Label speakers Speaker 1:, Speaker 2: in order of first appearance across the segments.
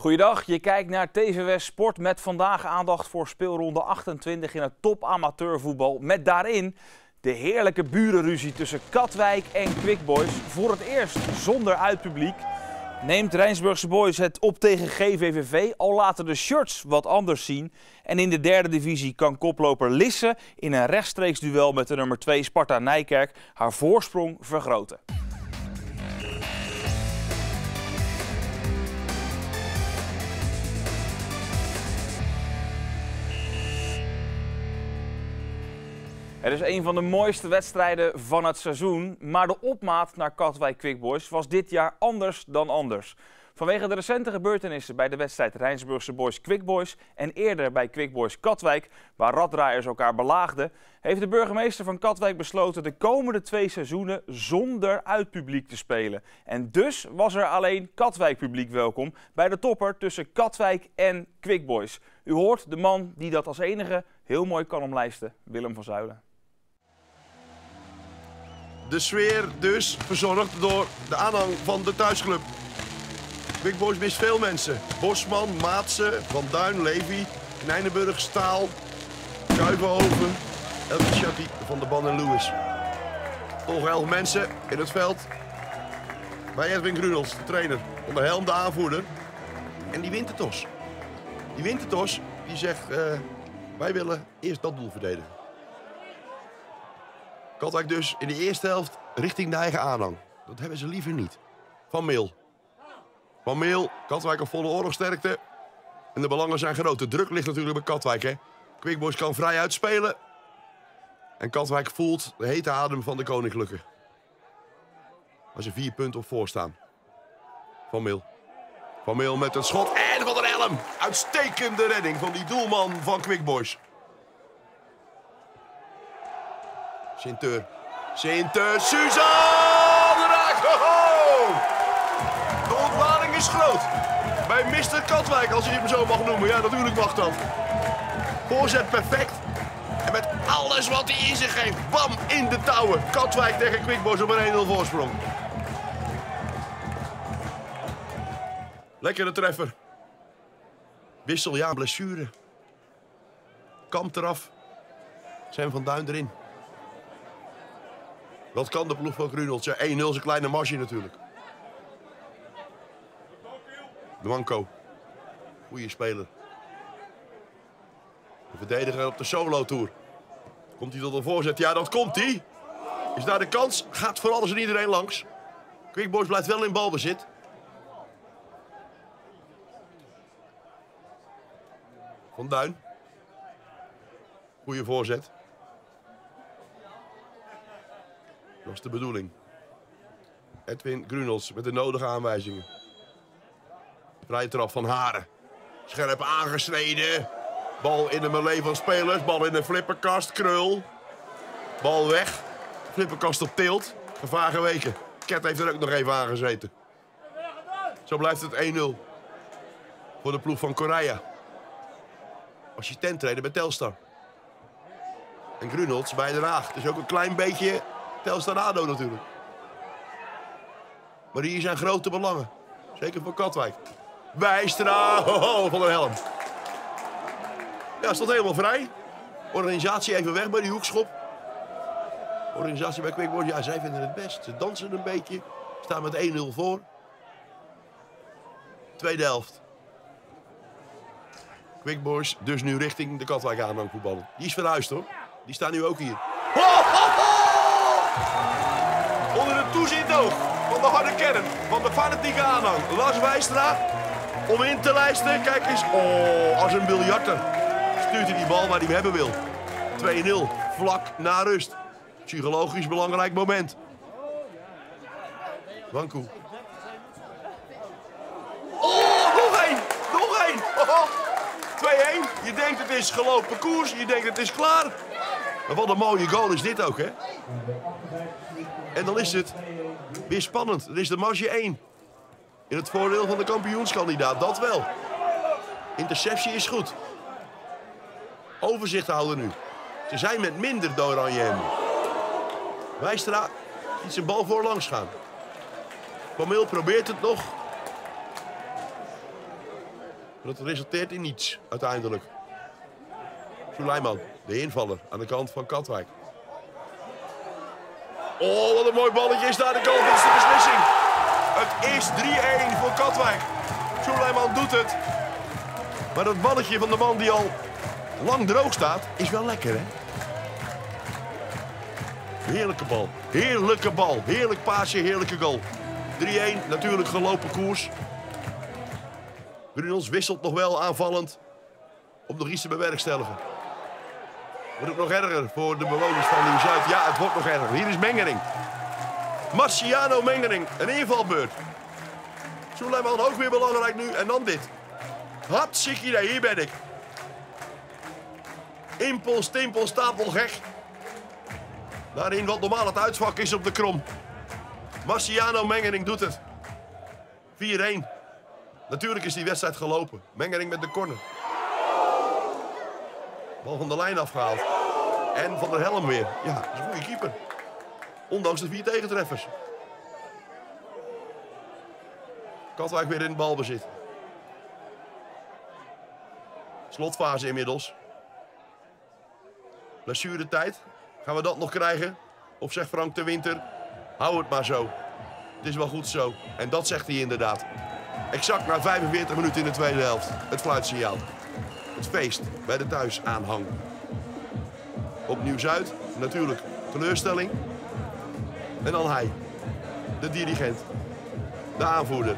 Speaker 1: Goeiedag, je kijkt naar TV West Sport met vandaag aandacht voor speelronde 28 in het top amateurvoetbal. Met daarin de heerlijke burenruzie tussen Katwijk en Quick Boys. Voor het eerst zonder uitpubliek. Neemt Rijnsburgse Boys het op tegen GVVV, al laten de shirts wat anders zien. En in de derde divisie kan koploper Lisse in een rechtstreeks duel met de nummer 2 Sparta Nijkerk haar voorsprong vergroten. Het is een van de mooiste wedstrijden van het seizoen, maar de opmaat naar Katwijk Quick Boys was dit jaar anders dan anders. Vanwege de recente gebeurtenissen bij de wedstrijd Rijnsburgse Boys Quick Boys en eerder bij Quick Boys Katwijk, waar raddraaiers elkaar belaagden, heeft de burgemeester van Katwijk besloten de komende twee seizoenen zonder uitpubliek te spelen. En dus was er alleen Katwijk publiek welkom bij de topper tussen Katwijk en Quick Boys. U hoort de man die dat als enige heel mooi kan omlijsten, Willem van Zuilen.
Speaker 2: De sfeer dus verzorgd door de aanhang van de thuisclub. Big Boys mist veel mensen. Bosman, Maatsen, Van Duin, Levy, Nijnenburg, Staal, Kuivenhoven, El Chatti van de Ban en Lewis. Elf mensen in het veld. Bij Edwin Grunels, de trainer. Onder helm de aanvoerder. En die wint de tos. Die wint de tos. Die zegt, uh, wij willen eerst dat doel verdedigen. Katwijk dus in de eerste helft richting de eigen aanhang. Dat hebben ze liever niet. Van Meel. Van Meel, Katwijk op volle oorlogsterkte. En de belangen zijn groot. De druk ligt natuurlijk bij Katwijk. Hè? Quickboys kan vrij uitspelen. En Katwijk voelt de hete adem van de Koninklijke. Als ze vier punten op voor staan. Van Meel. Van Meel met een schot. En Van der Elm. Uitstekende redding van die doelman van Quickboys. Sinteur. Sinteur. Suzanne raakt. De ontlading is groot. Bij Mr. Katwijk, als je hem zo mag noemen. Ja, natuurlijk mag dat. Voorzet perfect. En met alles wat hij in zich heeft. Bam, in de touwen. Katwijk tegen Quickboys op een 1-0 voorsprong. Lekkere treffer. Wissel, ja, blessure. Kamp eraf. Zijn van Duin erin. Wat kan de ploeg van Grunelt? Ja, 1-0 is een kleine marge natuurlijk. De Manco. Goeie speler. De verdediger op de solo-tour. Komt hij tot een voorzet? Ja, dat komt hij. Is daar de kans? Gaat voor alles en iedereen langs. Quickboys blijft wel in balbezit. Van Duin. Goeie voorzet. Dat was de bedoeling. Edwin Grunels met de nodige aanwijzingen. Vrije van Haren. Scherp aangesneden. Bal in de melee van spelers. Bal in de flipperkast. Krul. Bal weg. Flipperkast op tilt. Gevaar geweken. Ket heeft er ook nog even aangezeten. Zo blijft het 1-0. Voor de ploeg van Korea. Assistent bij Telstar. En Grunels bij Den Haag. Dus ook een klein beetje Telstarado natuurlijk. Maar hier zijn grote belangen. Zeker voor Katwijk. Wijstra van de helm. Ja, stond helemaal vrij. Organisatie even weg bij die hoekschop. Organisatie bij Quickboard, ja, zij vinden het best. Ze dansen een beetje. Staan met 1-0 voor. Tweede helft. Quickboys dus nu richting de Katwijk aanhang voetballen. Die is verhuisd hoor. Die staan nu ook hier. Onder het toezicht oog van de harde kern van de fanatieke aanhang. Lars Wijstra om in te lijsten. Kijk eens. Oh, als een biljarter. Stuurt hij die bal waar hij hebben wil. 2-0. Vlak na rust. Psychologisch belangrijk moment. Wankoe. Oh, nog één. Nog één. Oh, 2-1. Je denkt het is gelopen koers. Je denkt het is klaar. Maar wat een mooie goal is dit ook, hè? En dan is het weer spannend. Dan is de marge 1. In het voordeel van de kampioenskandidaat, dat wel. Interceptie is goed. Overzicht houden nu. Ze zijn met minder dan Oranje Wijstra liet zijn bal voorlangs gaan. Van probeert het nog. Dat resulteert in niets uiteindelijk. Suleiman, de invaller aan de kant van Katwijk. Oh, wat een mooi balletje is daar de kant. Dit is de beslissing. Het is 3-1 voor Katwijk. Suleiman doet het. Maar dat balletje van de man die al lang droog staat, is wel lekker, hè? Heerlijke bal. Heerlijke bal. Heerlijk paasje, heerlijke goal. 3-1, natuurlijk gelopen koers. Brunels wisselt nog wel aanvallend om nog iets te bewerkstelligen. Wordt het nog erger voor de bewoners van Nieuw-Zuid? Ja, het wordt nog erger. Hier is Mengering. Marciano Mengering, een invalbeurt. Suleiman ook weer belangrijk nu. En dan dit. Hartstikke idee, hier ben ik. Impel, stimpel, stapel, gek. Daarin wat normaal het uitvak is op de krom. Marciano Mengering doet het. 4-1. Natuurlijk is die wedstrijd gelopen. Mengering met de corner. Bal van de lijn afgehaald. En van der Helm weer. Ja, dat is een goede keeper. Ondanks de vier tegentreffers. Katwijk weer in het balbezit. Slotfase inmiddels. Blessuretijd. Gaan we dat nog krijgen? Of zegt Frank de Winter, hou het maar zo. Het is wel goed zo. En dat zegt hij inderdaad. Exact na 45 minuten in de tweede helft. Het fluitsignaal. Het feest bij de thuisaanhang. Op Nieuw-Zuid, natuurlijk teleurstelling. En dan hij, de dirigent, de aanvoerder,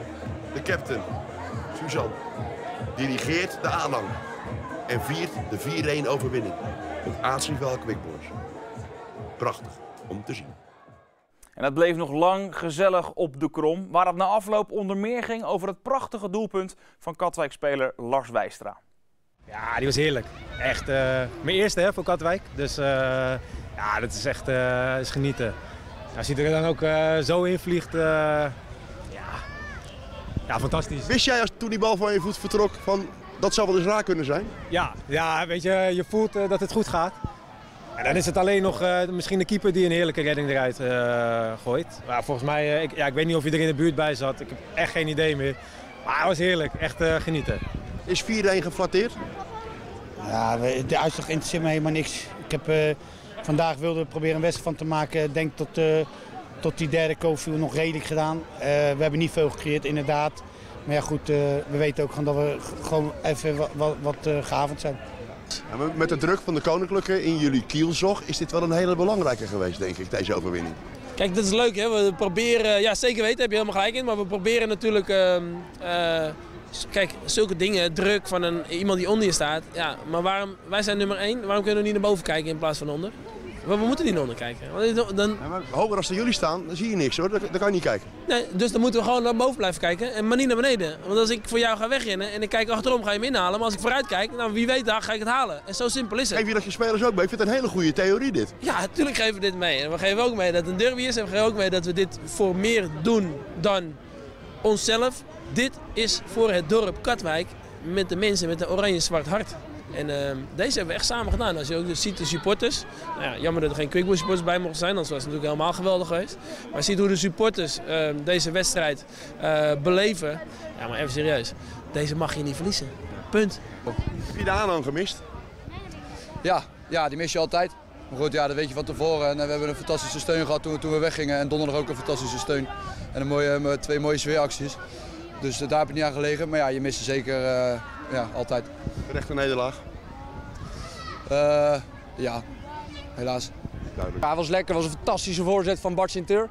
Speaker 2: de captain, Suzanne. Dirigeert de aanhang en viert de 4-1 overwinning op Aasrival Quickboys. Prachtig om te zien.
Speaker 1: En het bleef nog lang gezellig op de krom, waar het na afloop onder meer ging over het prachtige doelpunt van Katwijk-speler Lars Wijstra.
Speaker 3: Ja, die was heerlijk. Echt uh, mijn eerste hè, voor Katwijk. Dus uh, ja, dat is echt uh, is genieten. Als hij er dan ook zo in vliegt, ja. ja, fantastisch.
Speaker 2: Wist jij als toen die bal van je voet vertrok van dat zou wel eens raar kunnen zijn?
Speaker 3: Ja, ja weet je, je voelt dat het goed gaat. En dan is het alleen nog uh, misschien de keeper die een heerlijke redding eruit uh, gooit. Maar volgens mij, uh, ik, ja, ik weet niet of hij er in de buurt bij zat. Ik heb echt geen idee meer. Maar het was heerlijk, echt genieten.
Speaker 2: Is 4-1 geflatteerd?
Speaker 4: Ja, de uitslag interesseert me helemaal niks. Ik heb vandaag wilde proberen een wedstrijd van te maken. Ik denk tot, tot die derde kofiel nog redelijk gedaan. we hebben niet veel gecreëerd, inderdaad. Maar ja goed, we weten ook gewoon dat we gewoon even wat, wat, wat gehavend zijn.
Speaker 2: Ja, met de druk van de Koninklijke in jullie kielzog is dit wel een hele belangrijke geweest, denk ik, deze overwinning.
Speaker 5: Kijk, dat is leuk. Hè? We proberen, ja zeker weten, heb je helemaal gelijk in. Maar we proberen natuurlijk, uh, uh, kijk, zulke dingen, druk van een, iemand die onder je staat. Ja, maar waarom, wij zijn nummer één, waarom kunnen we niet naar boven kijken in plaats van onder? We, we moeten niet naar onder kijken.
Speaker 2: Dan... Ja, maar hoger als jullie staan, dan zie je niks hoor. Dan, dan kan je niet kijken.
Speaker 5: Nee, dus dan moeten we gewoon naar boven blijven kijken. En maar niet naar beneden. Want als ik voor jou ga wegrennen en ik kijk achterom, ga je hem inhalen. Maar als ik vooruit kijk, nou wie weet daar ga ik het halen. En zo simpel is het.
Speaker 2: Geef je dat je spelers ook mee? Ik vind het een hele goede theorie dit.
Speaker 5: Ja, natuurlijk geven we dit mee. En we geven ook mee dat het een derby is. En we geven ook mee dat we dit voor meer doen dan onszelf. Dit is voor het dorp Katwijk met de mensen met een oranje-zwart hart. En uh, deze hebben we echt samen gedaan. Als je ook dus ziet de supporters. Nou ja, jammer dat er geen Quickboy supporters bij mochten zijn, anders was het natuurlijk helemaal geweldig geweest. Maar je ziet hoe de supporters uh, deze wedstrijd uh, beleven. Ja, maar even serieus. Deze mag je niet verliezen. Punt.
Speaker 2: Heb je de aanhang gemist?
Speaker 6: Ja, ja, die mis je altijd. Maar goed, ja, dat weet je van tevoren. En we hebben een fantastische steun gehad toen, toen we weggingen. En donderdag ook een fantastische steun. En een mooie, twee mooie sfeeracties. Dus daar heb ik niet aan gelegen. Maar ja, je mist ze zeker uh, ja, altijd.
Speaker 2: Terecht een nederlaag?
Speaker 6: Uh, ja, helaas.
Speaker 7: Ja, het was lekker. Het was een fantastische voorzet van Bart Sinteur.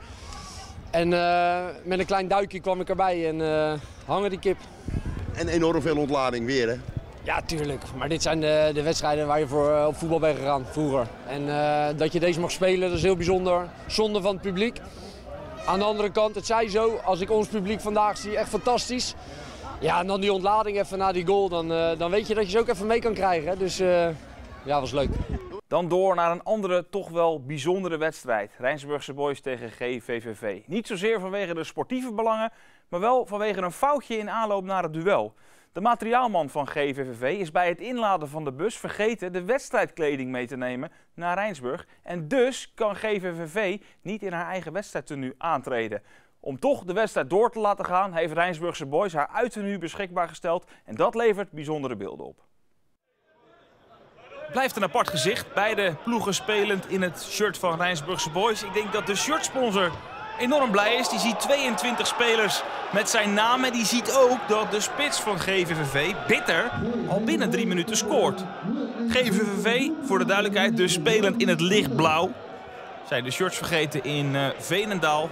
Speaker 7: En uh, met een klein duikje kwam ik erbij en uh, hangen die kip.
Speaker 2: En enorm veel ontlading weer, hè?
Speaker 7: Ja, tuurlijk. Maar dit zijn de, de wedstrijden waar je voor op voetbal bent gegaan vroeger. En dat je deze mag spelen, dat is heel bijzonder. Zonde van het publiek. Aan de andere kant, het zij zo, als ik ons publiek vandaag zie, echt fantastisch. Ja, en dan die ontlading even na die goal, dan, uh, dan weet je dat je ze ook even mee kan krijgen. Dus uh, ja, was leuk.
Speaker 1: Dan door naar een andere, toch wel bijzondere wedstrijd. Rijnsburgse Boys tegen GVVV. Niet zozeer vanwege de sportieve belangen, maar wel vanwege een foutje in aanloop naar het duel. De materiaalman van GVVV is bij het inladen van de bus vergeten de wedstrijdkleding mee te nemen naar Rijnsburg. En dus kan GVVV niet in haar eigen wedstrijdtenu aantreden. Om toch de wedstrijd door te laten gaan, heeft Rijnsburgse Boys haar uiternu beschikbaar gesteld. En dat levert bijzondere beelden op. Blijft een apart gezicht. Beide ploegen spelend in het shirt van Rijnsburgse Boys. Ik denk dat de shirtsponsor enorm blij is. Die ziet 22 spelers met zijn naam. En die ziet ook dat de spits van GVVV, Bitter, al binnen drie minuten scoort. GVVV, voor de duidelijkheid, dus spelend in het lichtblauw. Zijn de shirts vergeten in uh, Veenendaal.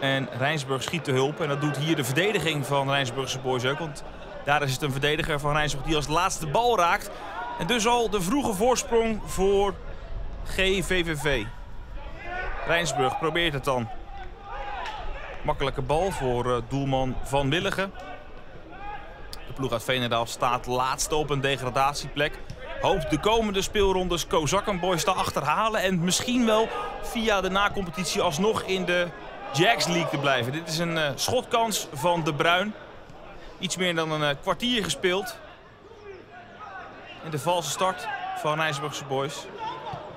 Speaker 1: En Rijnsburg schiet de hulp. En dat doet hier de verdediging van Rijnsburgse Boys ook. Want daar is het een verdediger van Rijnsburg die als laatste bal raakt. En dus al de vroege voorsprong voor GVVV. Rijnsburg probeert het dan. Makkelijke bal voor uh, doelman Van Willigen. De ploeg uit Veenendaal staat laatste op een degradatieplek. Hoopt de komende speelrondes Kozakkenboys te achterhalen. En misschien wel via de nacompetitie alsnog in de Jacks League te blijven. Dit is een uh, schotkans van De Bruin. Iets meer dan een uh, kwartier gespeeld. In de valse start van Rijnsburgse Boys.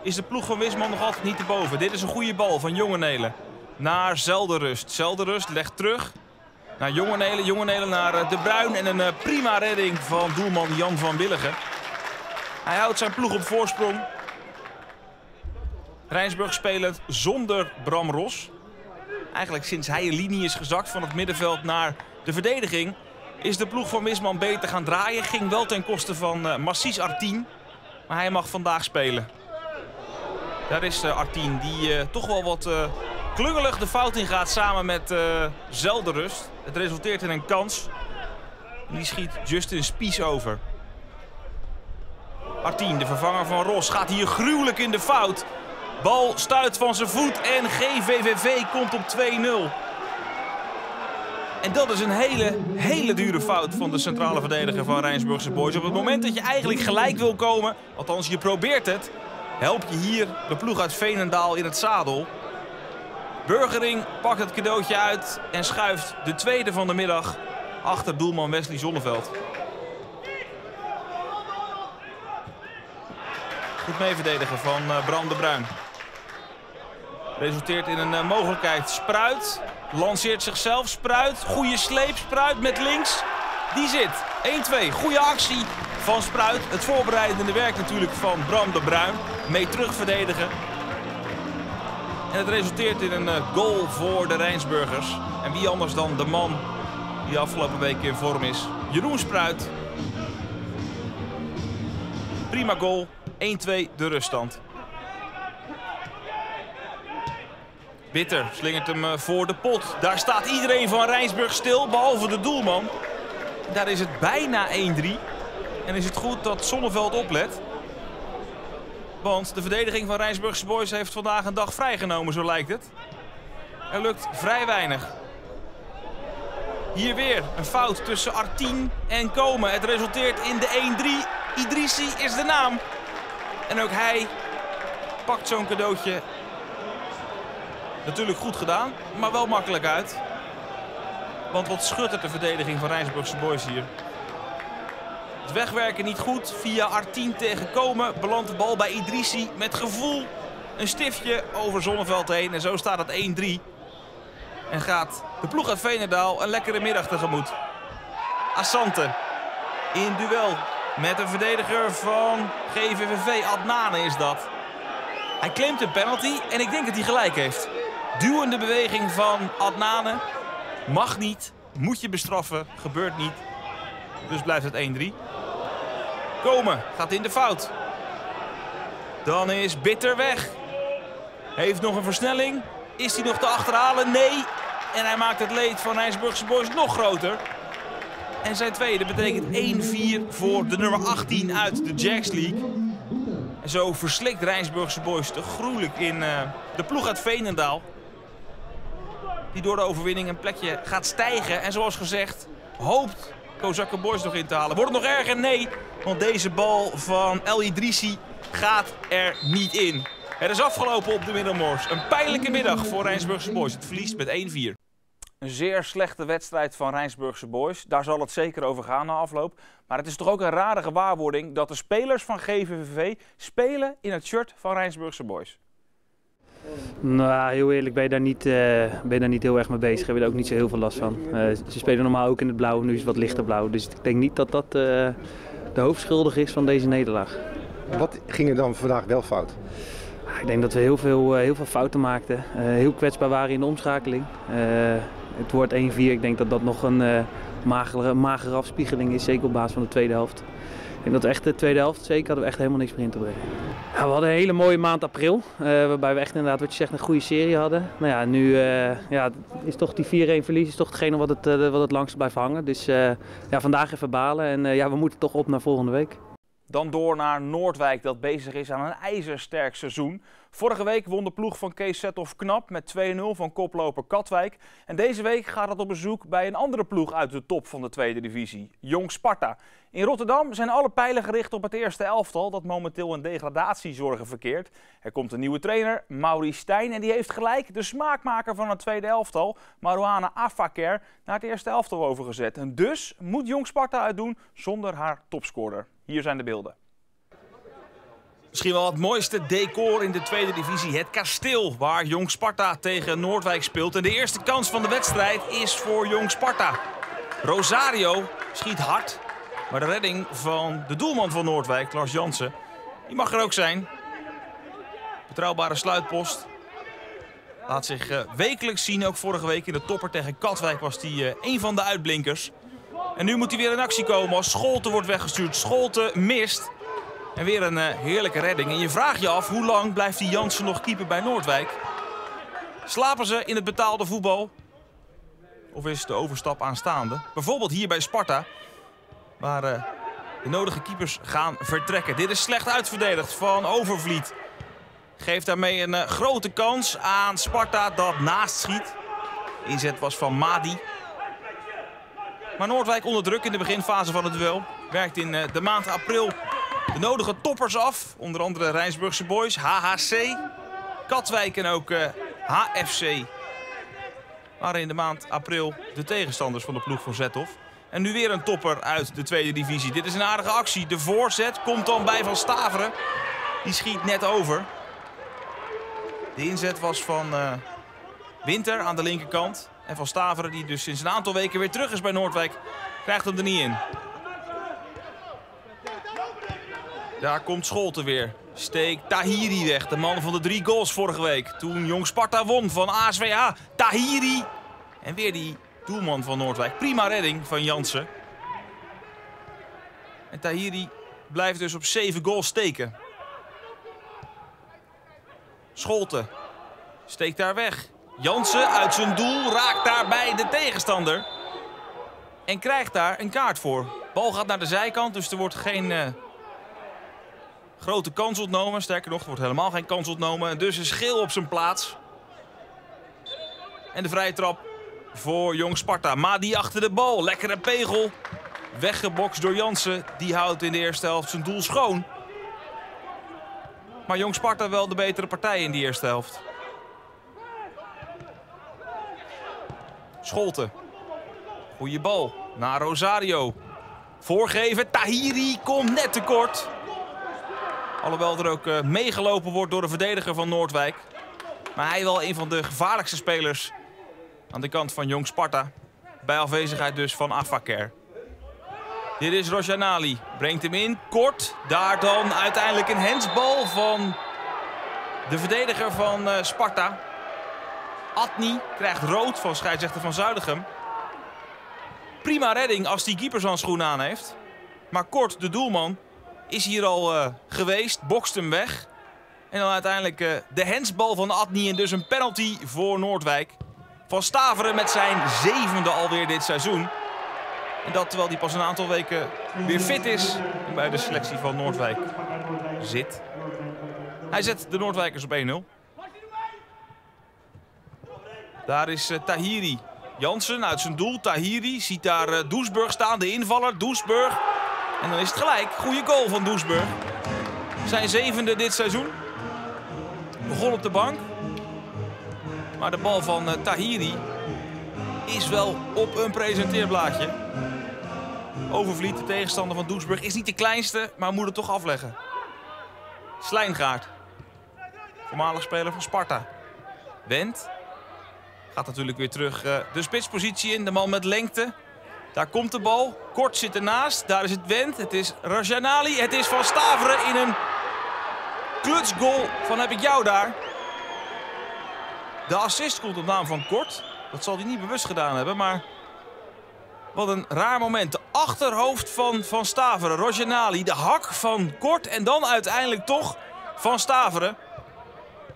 Speaker 1: Is de ploeg van Wisman nog altijd niet te boven. Dit is een goede bal van Jongenelen naar Zelderust. Zelderust legt terug naar Jongenelen. Jongenelen naar eh, De Bruin. En een prima redding van doelman Jan van Willigen. Hij houdt zijn ploeg op voorsprong. Rijnsburg spelend zonder Bram Ros. Eigenlijk sinds hij een linie is gezakt van het middenveld naar de verdediging... is de ploeg van Wisman beter gaan draaien. Ging wel ten koste van uh, Massis Artien. Maar hij mag vandaag spelen. Daar is uh, Artien die toch wel wat klungelig de fout in gaat samen met Zelderust. Het resulteert in een kans. Die schiet Justin Spies over. Artien, de vervanger van Ros, gaat hier gruwelijk in de fout. Bal stuit van zijn voet en GVVV komt op 2-0. En dat is een hele, hele dure fout van de centrale verdediger van Rijnsburgse Boys. Op het moment dat je eigenlijk gelijk wil komen, althans je probeert het, help je hier de ploeg uit Veenendaal in het zadel. Burgering pakt het cadeautje uit en schuift de tweede van de middag achter doelman Wesley Zonneveld. Goed mee verdedigen van uh, Bram de Bruin. Resulteert in een uh, mogelijkheid. Spruit lanceert zichzelf. Spruit, goede sleep. Spruit met links. Die zit. 1-2. Goede actie van Spruit. Het voorbereidende werk natuurlijk van Bram de Bruin. Mee terug verdedigen. En het resulteert in een uh, goal voor de Rijnsburgers. En wie anders dan de man die afgelopen week in vorm is. Jeroen Spruit. Prima goal. 1-2 de ruststand. Bitter slingert hem eh, voor de pot. Daar staat iedereen van Rijnsburg stil, behalve de doelman. Daar is het bijna 1-3. En is het goed dat Zonneveld oplet. Want de verdediging van Rijnsburgse Boys heeft vandaag een dag vrijgenomen, zo lijkt het. Er lukt vrij weinig. Hier weer een fout tussen Artien en Komen. Het resulteert in de 1-3. Idrissi is de naam. En ook hij pakt zo'n cadeautje. Natuurlijk goed gedaan, maar wel makkelijk uit. Want wat schuttert de verdediging van Rijnsburgse Boys hier. Het wegwerken niet goed. Via Artien tegenkomen. Belandt de bal bij Idrissi met gevoel. Een stiftje over Zonneveld heen. En zo staat het 1-3. En gaat de ploeg uit Veenendaal een lekkere middag tegemoet. Assante in duel met een verdediger van GVVV. Adnane is dat. Hij claimt een penalty en ik denk dat hij gelijk heeft. Duwende beweging van Adnane. Mag niet. Moet je bestraffen. Gebeurt niet. Dus blijft het 1-3. Komen. Gaat in de fout. Dan is Bitter weg. Heeft nog een versnelling. Is hij nog te achterhalen? Nee. En hij maakt het leed van Rijnsburgse Boys nog groter. En zijn tweede betekent 1-4 voor de nummer 18 uit de Jacks League. En zo verslikt Rijnsburgse Boys te gruwelijk in uh, de ploeg uit Veenendaal. Die door de overwinning een plekje gaat stijgen. En zoals gezegd, hoopt Kozakke Boys nog in te halen. Wordt het nog erger? Nee, want deze bal van El Idrissi gaat er niet in. Het is afgelopen op de Middelmoors. Een pijnlijke middag voor Rijnsburgse Boys. Het verliest met 1-4. Een zeer slechte wedstrijd van Rijnsburgse Boys. Daar zal het zeker over gaan na afloop. Maar het is toch ook een rare gewaarwording dat de spelers van GVVV spelen in het shirt van Rijnsburgse Boys.
Speaker 8: Nou, heel eerlijk ben je daar niet, uh, ben je daar niet heel erg mee bezig. Heb je er ook niet zo heel veel last van. Uh, ze spelen normaal ook in het blauw, nu is het wat lichter blauw. Dus ik denk niet dat dat uh, de hoofdschuldig is van deze nederlaag.
Speaker 9: Wat ging er dan vandaag wel fout?
Speaker 8: Ik denk dat we heel veel, heel veel fouten maakten. heel kwetsbaar waren in de omschakeling. het wordt 1-4. Ik denk dat dat nog een magere, magere afspiegeling is, zeker op basis van de tweede helft. Denk dat echt de tweede helft, zeker, hadden we echt helemaal niks meer in te brengen. Ja, we hadden een hele mooie maand april, uh, waarbij we echt inderdaad, wat je zegt, een goede serie hadden. Nou ja, nu uh, ja, is toch die 4-1 verlies is toch hetgene wat het, uh, wat het langst blijft hangen. Dus ja, vandaag even balen en ja, we moeten toch op naar volgende week.
Speaker 1: Dan door naar Noordwijk dat bezig is aan een ijzersterk seizoen. Vorige week won de ploeg van Kees Zethoff knap met 2-0 van koploper Katwijk. En deze week gaat het op bezoek bij een andere ploeg uit de top van de tweede divisie, Jong Sparta. In Rotterdam zijn alle pijlen gericht op het eerste elftal dat momenteel in degradatiezorgen verkeert. Er komt een nieuwe trainer, Mauri Stijn, en die heeft gelijk de smaakmaker van het tweede elftal, Marouane Afaker, naar het eerste elftal overgezet. En dus moet Jong Sparta uitdoen zonder haar topscorer. Hier zijn de beelden. Misschien wel het mooiste decor in de tweede divisie. Het kasteel waar Jong Sparta tegen Noordwijk speelt. En de eerste kans van de wedstrijd is voor Jong Sparta. Rosario schiet hard. Maar de redding van de doelman van Noordwijk, Lars Jansen, die mag er ook zijn. Betrouwbare sluitpost. Laat zich uh, wekelijks zien. Ook vorige week in de topper tegen Katwijk was hij uh, een van de uitblinkers. En nu moet hij weer in actie komen als Scholte wordt weggestuurd. Scholte mist. En weer een uh, heerlijke redding. En je vraagt je af, hoe lang blijft die Jansen nog keeper bij Noordwijk? Slapen ze in het betaalde voetbal? Of is de overstap aanstaande? Bijvoorbeeld hier bij Sparta, waar uh, de nodige keepers gaan vertrekken. Dit is slecht uitverdedigd van Overvliet. Geeft daarmee een uh, grote kans aan Sparta dat naast schiet. Inzet was van Madi. Maar Noordwijk onder druk in de beginfase van het duel. Werkt in de maand april de nodige toppers af. Onder andere Rijnsburgse Boys, HHC, Katwijk en ook HFC. Waren in de maand april de tegenstanders van de ploeg van Zethoff. En nu weer een topper uit de tweede divisie. Dit is een aardige actie. De voorzet komt dan bij Van Staveren. Die schiet net over. De inzet was van uh, Winter aan de linkerkant. En Van Staveren, die dus sinds een aantal weken weer terug is bij Noordwijk, krijgt hem er niet in. Daar komt Scholten weer. Steekt Tahiri weg, de man van de drie goals vorige week. Toen Jong Sparta won van ASWH. Tahiri. En weer die doelman van Noordwijk. Prima redding van Jansen. En Tahiri blijft dus op zeven goals steken. Scholten steekt daar weg. Jansen uit zijn doel raakt daarbij de tegenstander. En krijgt daar een kaart voor. Bal gaat naar de zijkant, dus er wordt geen uh, grote kans ontnomen. Sterker nog, er wordt helemaal geen kans ontnomen. Dus is geel op zijn plaats. En de vrije trap voor Jong Sparta. Madi achter de bal. Lekkere pegel. Weggebokst door Jansen. Die houdt in de eerste helft zijn doel schoon. Maar Jong Sparta wel de betere partij in die eerste helft. Scholten. Goeie bal naar Rosario. Voorgeven. Tahiri komt net tekort. Alhoewel er ook uh, meegelopen wordt door de verdediger van Noordwijk. Maar hij wel een van de gevaarlijkste spelers aan de kant van Jong Sparta. Bij afwezigheid dus van Afaker. Dit is Rojanali. Brengt hem in. Kort. Daar dan uiteindelijk een hensbal van de verdediger van uh, Sparta. Adni krijgt rood van scheidsrechter van Zuidigem. Prima redding als die keepershandschoen aan heeft. Maar Kort, de doelman, is hier al uh, geweest. Bokst hem weg. En dan uiteindelijk uh, de hensbal van Adni en dus een penalty voor Noordwijk. Van Staveren met zijn zevende alweer dit seizoen. En dat terwijl hij pas een aantal weken weer fit is en bij de selectie van Noordwijk zit. Hij zet de Noordwijkers op 1-0. Daar is uh, Tahiri. Jansen uit zijn doel. Tahiri ziet daar uh, Doesburg staan, de invaller. Doesburg. En dan is het gelijk. Goede goal van Doesburg. Zijn zevende dit seizoen. Begon op de bank. Maar de bal van uh, Tahiri is wel op een presenteerblaadje. Overvliet, de tegenstander van Doesburg, is niet de kleinste, maar moet het toch afleggen. Slijngaard, voormalig speler van Sparta. Wendt. Gaat natuurlijk weer terug eh, de spitspositie in. De man met lengte. Daar komt de bal. Kort zit ernaast. Daar is het Wendt. Het is Rajanali. Het is Van Staveren in een klutsgoal van heb ik jou daar. De assist komt op naam van Kort. Dat zal hij niet bewust gedaan hebben, maar... Wat een raar moment. De achterhoofd van Van Staveren, Rojanali. De hak van Kort en dan uiteindelijk toch Van Staveren.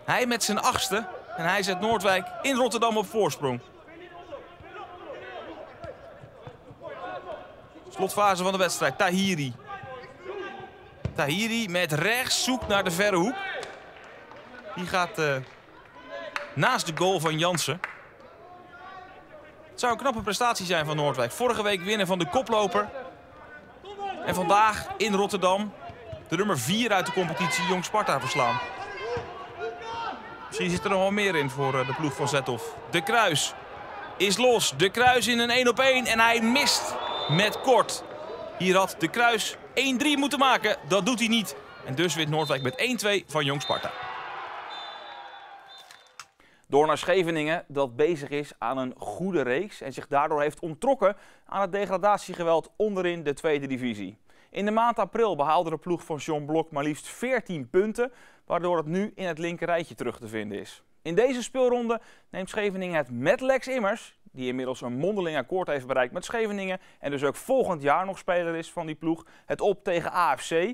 Speaker 1: Hij met zijn achtste. En hij zet Noordwijk in Rotterdam op voorsprong. Slotfase van de wedstrijd. Tahiri. Tahiri met rechts zoekt naar de verre hoek. Die gaat uh, naast de goal van Jansen. Het zou een knappe prestatie zijn van Noordwijk. Vorige week winnen van de koploper. En vandaag in Rotterdam de nummer 4 uit de competitie Jong Sparta verslaan. Misschien zit er nog wel meer in voor de ploeg van Zethoff. De Kruis is los. De Kruis in een 1 op 1 en hij mist met kort. Hier had De Kruis 1-3 moeten maken. Dat doet hij niet. En dus wint Noordwijk met 1-2 van Jong Sparta. Door naar Scheveningen dat bezig is aan een goede reeks en zich daardoor heeft onttrokken aan het degradatiegeweld onderin de tweede divisie. In de maand april behaalde de ploeg van John Blok maar liefst 14 punten, waardoor het nu in het linkerrijtje terug te vinden is. In deze speelronde neemt Scheveningen het met Lex Immers, die inmiddels een mondeling akkoord heeft bereikt met Scheveningen en dus ook volgend jaar nog speler is van die ploeg, het op tegen AFC.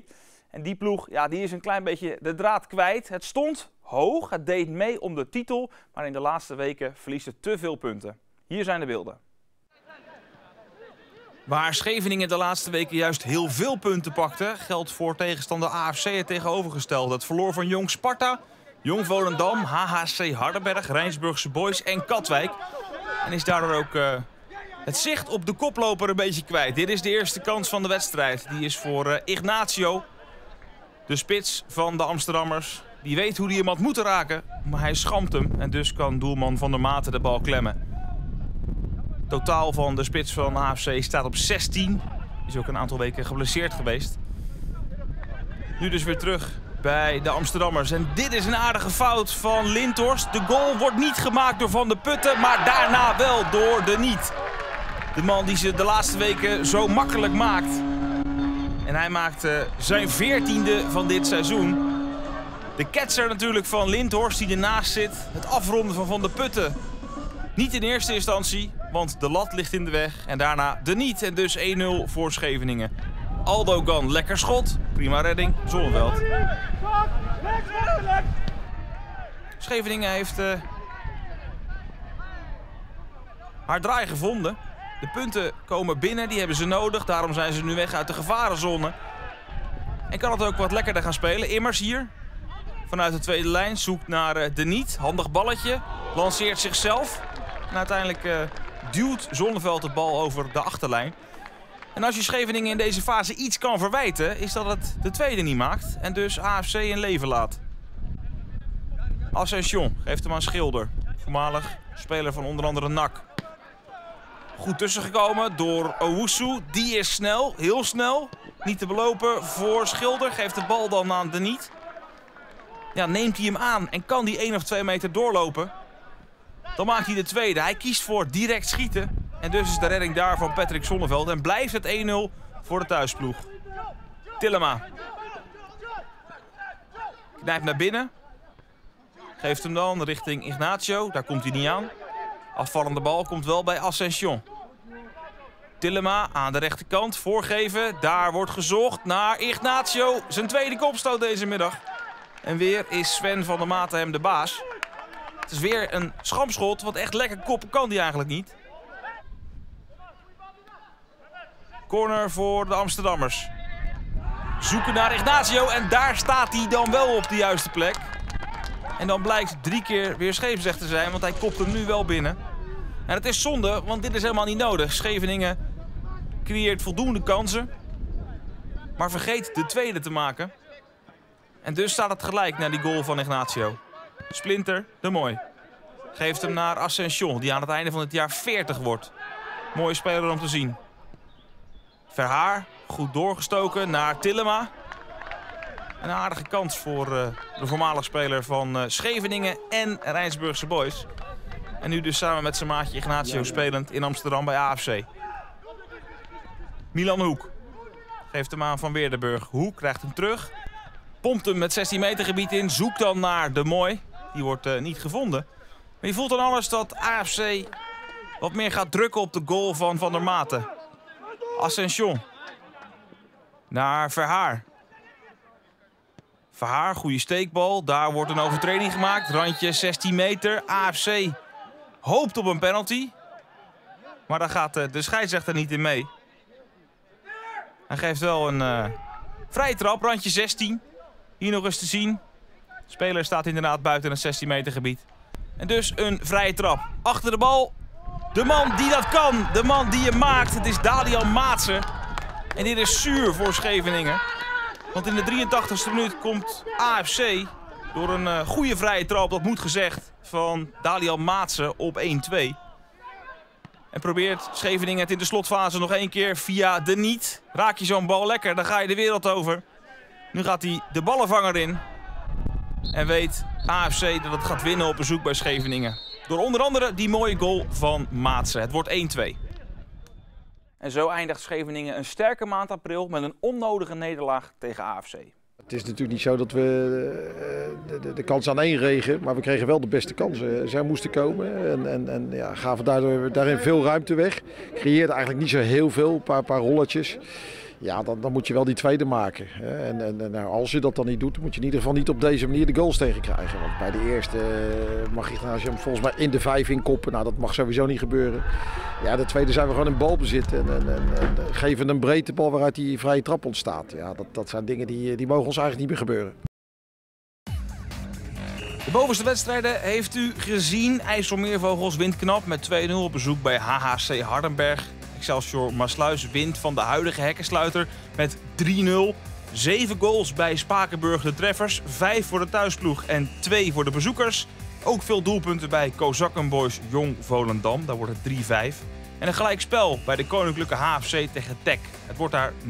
Speaker 1: En die ploeg ja, die is een klein beetje de draad kwijt. Het stond hoog, het deed mee om de titel, maar in de laatste weken verliest het te veel punten. Hier zijn de beelden. Waar Scheveningen de laatste weken juist heel veel punten pakte, geldt voor tegenstander AFC het tegenovergestelde. Het verloor van Jong Sparta, Jong Volendam, HHC Hardenberg, Rijnsburgse Boys en Katwijk. En is daardoor ook uh, het zicht op de koploper een beetje kwijt. Dit is de eerste kans van de wedstrijd. Die is voor uh, Ignacio, de spits van de Amsterdammers. Die weet hoe hij hem had moeten raken, maar hij schampt hem. En dus kan doelman Van der Maten de bal klemmen. Totaal van de spits van AFC staat op 16. Is ook een aantal weken geblesseerd geweest. Nu dus weer terug bij de Amsterdammers. En dit is een aardige fout van Lindhorst. De goal wordt niet gemaakt door Van der Putten, maar daarna wel door de niet. De man die ze de laatste weken zo makkelijk maakt. En hij maakt zijn veertiende van dit seizoen. De ketser natuurlijk van Lindhorst die ernaast zit. Het afronden van Van der Putten. Niet in eerste instantie, want de lat ligt in de weg. En daarna de niet en dus 1-0 voor Scheveningen. Aldo Gan, lekker schot. Prima redding, Zonneveld. Scheveningen heeft uh, haar draai gevonden. De punten komen binnen, die hebben ze nodig. Daarom zijn ze nu weg uit de gevarenzone. En kan het ook wat lekkerder gaan spelen. Immers hier, vanuit de tweede lijn, zoekt naar uh, de niet. Handig balletje, lanceert zichzelf. En uiteindelijk uh, duwt Zonneveld de bal over de achterlijn. En als je Scheveningen in deze fase iets kan verwijten, is dat het de tweede niet maakt. En dus AFC in leven laat. Ascension geeft hem aan Schilder. Voormalig speler van onder andere NAC. Goed tussengekomen door Owusu. Die is snel, heel snel. Niet te belopen voor Schilder. Geeft de bal dan aan de niet. Ja, neemt hij hem aan en kan die 1 of 2 meter doorlopen. Dan maakt hij de tweede. Hij kiest voor direct schieten. En dus is de redding daar van Patrick Zonneveld. En blijft het 1-0 voor de thuisploeg. Tillema. Knijpt naar binnen. Geeft hem dan richting Ignacio. Daar komt hij niet aan. Afvallende bal komt wel bij Ascension. Tillema aan de rechterkant. Voorgeven. Daar wordt gezocht naar Ignacio. Zijn tweede kopstoot deze middag. En weer is Sven van der Maten hem de baas. Het is weer een schampschot. Want echt lekker koppen kan die eigenlijk niet. Corner voor de Amsterdammers. Zoeken naar Ignacio en daar staat hij dan wel op de juiste plek. En dan blijkt drie keer weer scheepsrecht te zijn, want hij kopt hem nu wel binnen. En het is zonde, want dit is helemaal niet nodig. Scheveningen creëert voldoende kansen, maar vergeet de tweede te maken. En dus staat het gelijk naar die goal van Ignacio. Splinter, de mooi. Geeft hem naar Ascension, die aan het einde van het jaar 40 wordt. Mooie speler om te zien. Verhaar, goed doorgestoken naar Tillema. Een aardige kans voor uh, de voormalig speler van uh, Scheveningen en Rijnsburgse Boys. En nu dus samen met zijn maatje Ignacio spelend in Amsterdam bij AFC. Milan Hoek geeft hem aan van Weerdenburg. Hoek krijgt hem terug. Pompt hem met 16 meter gebied in. Zoekt dan naar de Mooi. Die wordt uh, niet gevonden. Maar je voelt dan alles dat AFC wat meer gaat drukken op de goal van Van der Maten. Ascension. Naar Verhaar. Verhaar, goede steekbal. Daar wordt een overtreding gemaakt. Randje 16 meter. AFC hoopt op een penalty. Maar daar gaat de scheidsrechter niet in mee. Hij geeft wel een uh, vrije trap, randje 16. Hier nog eens te zien. De speler staat inderdaad buiten het 16 meter gebied. En dus een vrije trap. Achter de bal. De man die dat kan. De man die je maakt. Het is Dalian Maatsen. En dit is zuur voor Scheveningen. Want in de 83ste minuut komt AFC door een uh, goede vrije trap, dat moet gezegd, van Dalian Maatsen op 1-2. En probeert Scheveningen het in de slotfase nog één keer via de niet. Raak je zo'n bal lekker, dan ga je de wereld over. Nu gaat hij de ballenvanger in. En weet AFC dat het gaat winnen op bezoek bij Scheveningen. Door onder andere die mooie goal van Maatsen. Het wordt 1-2. En zo eindigt Scheveningen een sterke maand april met een onnodige nederlaag tegen AFC.
Speaker 10: Het is natuurlijk niet zo dat we eh, de, kans aan één regen, maar we kregen wel de beste kansen. Zij moesten komen en, en, en ja, gaven daardoor, daarin veel ruimte weg. Creëerden eigenlijk niet zo heel veel, een paar, paar rolletjes ja, dan, dan moet je wel die tweede maken. En, en, en nou, als je dat dan niet doet, moet je in ieder geval niet op deze manier de goals tegenkrijgen. Want bij de eerste eh, mag je hem volgens mij in de vijf inkoppen. Nou, dat mag sowieso niet gebeuren. Ja, de tweede zijn we gewoon in balbezit en, en, en, en geven een breedte bal waaruit die vrije trap ontstaat. Ja, dat, dat zijn dingen die, die mogen ons eigenlijk niet meer gebeuren.
Speaker 1: De bovenste wedstrijden heeft u gezien. IJsselmeervogels wint knap met 2-0 op bezoek bij HHC Hardenberg. Excelsior Maasluis wint van de huidige hekkensluiter met 3-0. 7 goals bij Spakenburg de treffers, 5 voor de thuisploeg en 2 voor de bezoekers. Ook veel doelpunten bij Kozakkenboys Jong Volendam, daar wordt het 3-5. En een gelijk spel bij de Koninklijke HFC tegen Tech. Het wordt daar 0-0.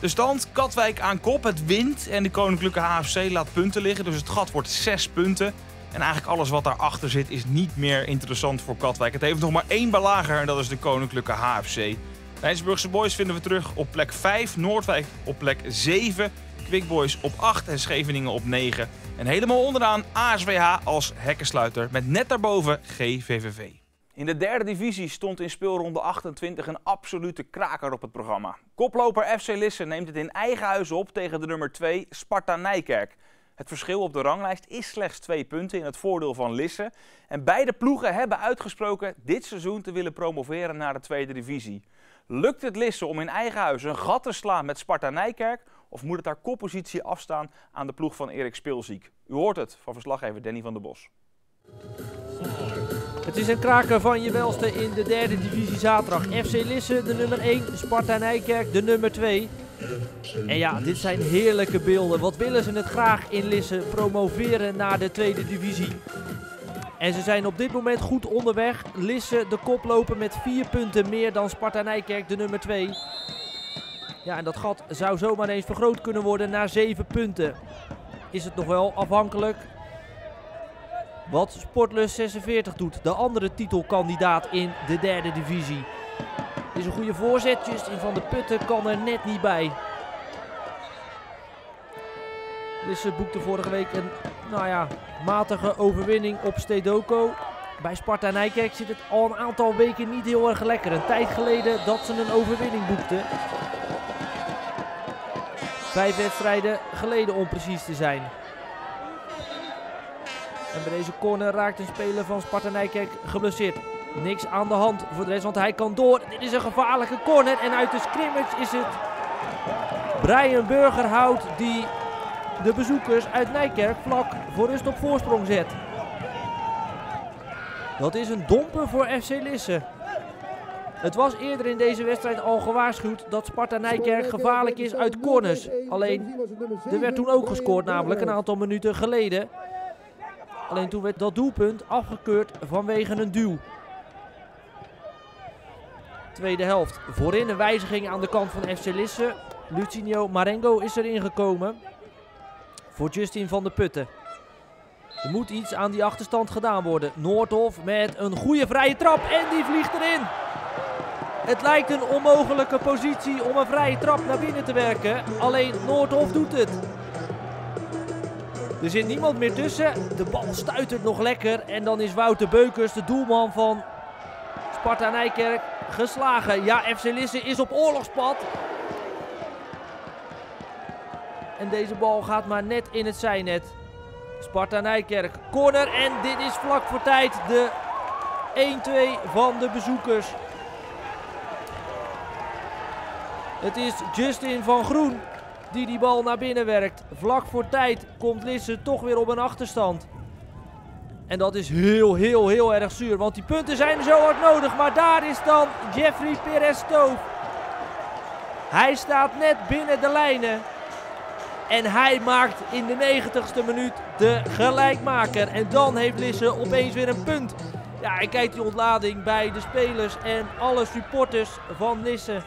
Speaker 1: De stand, Katwijk aan kop, het wint en de Koninklijke HFC laat punten liggen. Dus het gat wordt 6 punten. En eigenlijk alles wat daarachter zit is niet meer interessant voor Katwijk. Het heeft nog maar één belager en dat is de Koninklijke HFC. Rijnsburgse Boys vinden we terug op plek 5, Noordwijk op plek 7, Quick Boys op 8 en Scheveningen op 9. En helemaal onderaan ASWH als hekkensluiter met net daarboven GVVV. In de derde divisie stond in speelronde 28 een absolute kraker op het programma. Koploper FC Lisse neemt het in eigen huis op tegen de nummer 2 Sparta Nijkerk. Het verschil op de ranglijst is slechts twee punten in het voordeel van Lisse. En beide ploegen hebben uitgesproken dit seizoen te willen promoveren naar de tweede divisie. Lukt het Lisse om in eigen huis een gat te slaan met Sparta Nijkerk? Of moet het haar koppositie afstaan aan de ploeg van Erik Speelziek? U hoort het van verslaggever Danny van der Bos.
Speaker 11: Het is een kraker van je welste in de derde divisie zaterdag. FC Lisse de nummer 1, Sparta Nijkerk de nummer 2. En ja, dit zijn heerlijke beelden. Wat willen ze het graag in Lisse promoveren naar de tweede divisie. En ze zijn op dit moment goed onderweg. Lisse de kop lopen met vier punten meer dan Sparta Nijkerk, de nummer 2. Ja, en dat gat zou zomaar eens vergroot kunnen worden naar 7 punten. Is het nog wel afhankelijk wat Sportlus 46 doet. De andere titelkandidaat in de derde divisie. Is een goede voorzet. Justin van de Putten kan er net niet bij. Lisse boekte vorige week een nou ja, matige overwinning op Stedoko. Bij Sparta Nijkerk zit het al een aantal weken niet heel erg lekker. Een tijd geleden dat ze een overwinning boekten. Vijf wedstrijden geleden om precies te zijn. En bij deze corner raakt een speler van Sparta Nijkerk geblesseerd. Niks aan de hand voor de rest, want hij kan door. Dit is een gevaarlijke corner. En uit de scrimmage is het Brian Burgerhout die de bezoekers uit Nijkerk vlak voor rust op voorsprong zet. Dat is een domper voor FC Lisse. Het was eerder in deze wedstrijd al gewaarschuwd dat Sparta Nijkerk gevaarlijk is uit corners. Alleen, er werd toen ook gescoord, namelijk een aantal minuten geleden. Alleen toen werd dat doelpunt afgekeurd vanwege een duw. Tweede helft. Voorin een wijziging aan de kant van FC Lisse. Lucinio Marengo is erin gekomen voor Justin van der Putten. Er moet iets aan die achterstand gedaan worden. Noordhof met een goede vrije trap en die vliegt erin. Het lijkt een onmogelijke positie om een vrije trap naar binnen te werken. Alleen Noordhof doet het. Er zit niemand meer tussen. De bal stuitert nog lekker. En dan is Wouter Beukers, de doelman van Sparta Nijkerk, geslagen. Ja, FC Lisse is op oorlogspad. En deze bal gaat maar net in het zijnet. Sparta Nijkerk, corner. En dit is vlak voor tijd de 1-2 van de bezoekers. Het is Justin van Groen die die bal naar binnen werkt. Vlak voor tijd komt Lisse toch weer op een achterstand. En dat is heel, heel, heel erg zuur. Want die punten zijn zo hard nodig. Maar daar is dan Jeffrey Perez Stoof. Hij staat net binnen de lijnen. En hij maakt in de 90ste minuut de gelijkmaker. En dan heeft Lisse opeens weer een punt. Ja, en kijkt die ontlading bij de spelers en alle supporters van Lisse.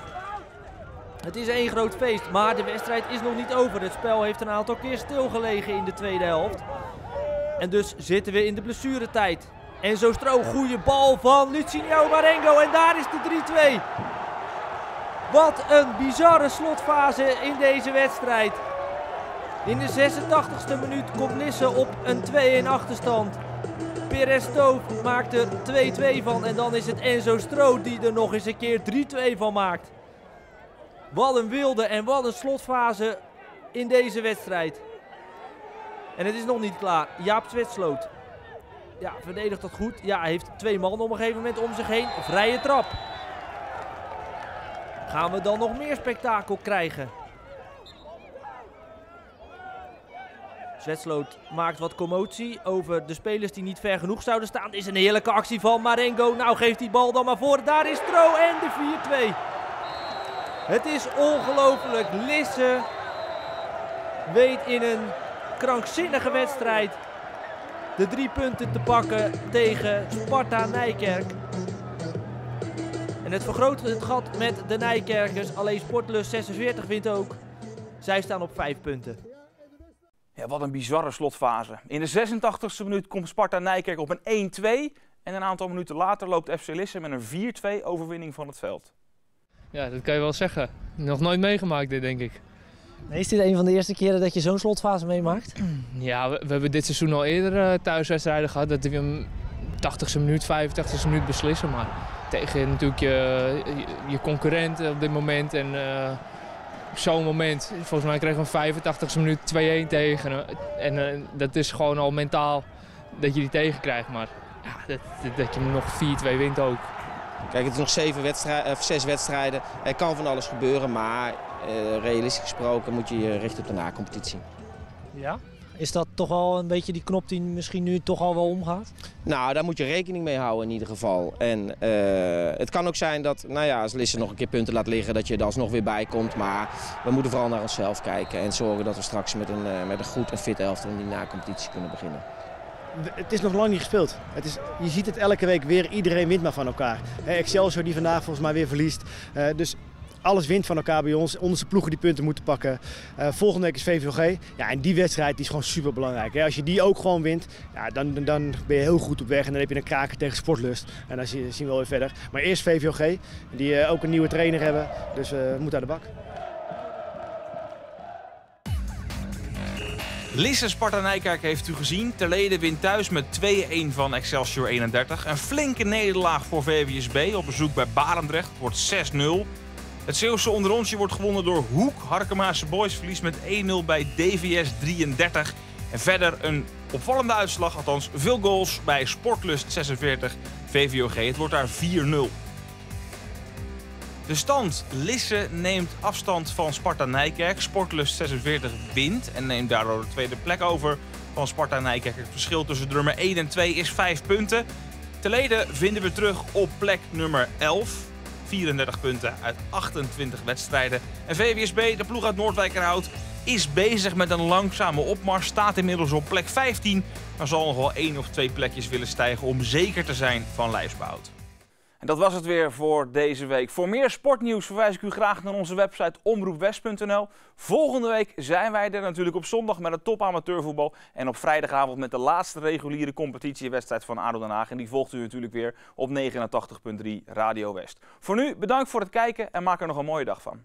Speaker 11: Het is één groot feest, maar de wedstrijd is nog niet over. Het spel heeft een aantal keer stilgelegen in de tweede helft. En dus zitten we in de blessuretijd. En zo Stro, goede bal van Lucinio Marengo. En daar is de 3-2. Wat een bizarre slotfase in deze wedstrijd. In de 86e minuut komt Lisse op een 2-1 achterstand. Perez Stoof maakt er 2-2 van. En dan is het Enzo Stro die er nog eens een keer 3-2 van maakt. Wat een wilde en wat een slotfase in deze wedstrijd. En het is nog niet klaar. Jaap Zwetsloot. Ja, verdedigt dat goed. Ja, hij heeft twee man op een gegeven moment om zich heen. Vrije trap. Gaan we dan nog meer spektakel krijgen? Zwetsloot maakt wat commotie over de spelers die niet ver genoeg zouden staan. Is een heerlijke actie van Marengo. Nou geeft die bal dan maar voor. Daar is Stro en de 4-2. Het is ongelooflijk. Lisse weet in een krankzinnige wedstrijd de drie punten te pakken tegen Sparta Nijkerk. En het vergroot het gat met de Nijkerkers. Alleen Sportlust 46 wint ook. Zij staan op vijf punten.
Speaker 1: Ja, wat een bizarre slotfase. In de 86e minuut komt Sparta Nijkerk op een 1-2. En een aantal minuten later loopt FC Lisse met een 4-2 overwinning van het veld.
Speaker 12: Ja, dat kan je wel zeggen. Nog nooit meegemaakt dit, denk ik.
Speaker 11: Nee, is dit een van de eerste keren dat je zo'n slotfase meemaakt?
Speaker 12: Ja, we, we, hebben dit seizoen al eerder uh, thuiswedstrijden gehad. Dat we hem 80ste minuut, 85ste minuut beslissen. Maar tegen natuurlijk je, je, je concurrent op dit moment. En uh, op zo'n moment, volgens mij kregen we 85ste minuut 2-1 tegen. En uh, dat is gewoon al mentaal dat je die tegenkrijgt. Maar ja, dat, dat, dat je hem nog 4-2 wint ook.
Speaker 13: Kijk, het is nog zeven wedstrijden, of zes wedstrijden. Er kan van alles gebeuren, maar realistisch gesproken moet je je richten op de na-competitie.
Speaker 11: Ja? Is dat toch al een beetje die knop die misschien nu toch al wel omgaat?
Speaker 13: Nou, daar moet je rekening mee houden in ieder geval. En uh, het kan ook zijn dat, nou ja, als Lisse nog een keer punten laat liggen, dat je er alsnog weer bij komt. Maar we moeten vooral naar onszelf kijken en zorgen dat we straks met een, uh, met een goed en fit elftal in die na-competitie kunnen beginnen
Speaker 14: het is nog lang niet gespeeld. Het is, je ziet het elke week weer, iedereen wint maar van elkaar. Excelsior die vandaag volgens mij weer verliest. Uh, dus alles wint van elkaar bij ons. Onze ploegen die punten moeten pakken. Uh, volgende week is VVOG. Ja, en die wedstrijd die is gewoon super belangrijk. Als je die ook gewoon wint, ja, dan, dan ben je heel goed op weg. En dan heb je een kraker tegen Sportlust. En dan zien we wel weer verder. Maar eerst VVOG, die uh, ook een nieuwe trainer hebben. Dus we moeten aan de bak.
Speaker 1: Lisse Sparta Nijkerk heeft u gezien. Terlede wint thuis met 2-1 van Excelsior 31. Een flinke nederlaag voor VWSB op bezoek bij Barendrecht. wordt 6-0. Het Zeeuwse onderonsje wordt gewonnen door Hoek. Harkemaanse Boys verliest met 1-0 bij DVS 33. En verder een opvallende uitslag, althans veel goals bij Sportlust 46 VVOG. Het wordt daar 4-0. De stand. Lisse neemt afstand van Sparta Nijkerk. Sportlust 46 wint en neemt daardoor de tweede plek over van Sparta Nijkerk. Het verschil tussen nummer 1 en 2 is 5 punten. Teleden vinden we terug op plek nummer 11. 34 punten uit 28 wedstrijden. En VWSB, de ploeg uit Noordwijkerhout, is bezig met een langzame opmars. Staat inmiddels op plek 15. Maar zal nog wel één of twee plekjes willen stijgen om zeker te zijn van lijfsbehoud. En dat was het weer voor deze week. Voor meer sportnieuws verwijs ik u graag naar onze website omroepwest.nl. Volgende week zijn wij er natuurlijk op zondag met het top amateurvoetbal. En op vrijdagavond met de laatste reguliere competitiewedstrijd van ADO Den Haag. En die volgt u natuurlijk weer op 89.3 Radio West. Voor nu bedankt voor het kijken en maak er nog een mooie dag van.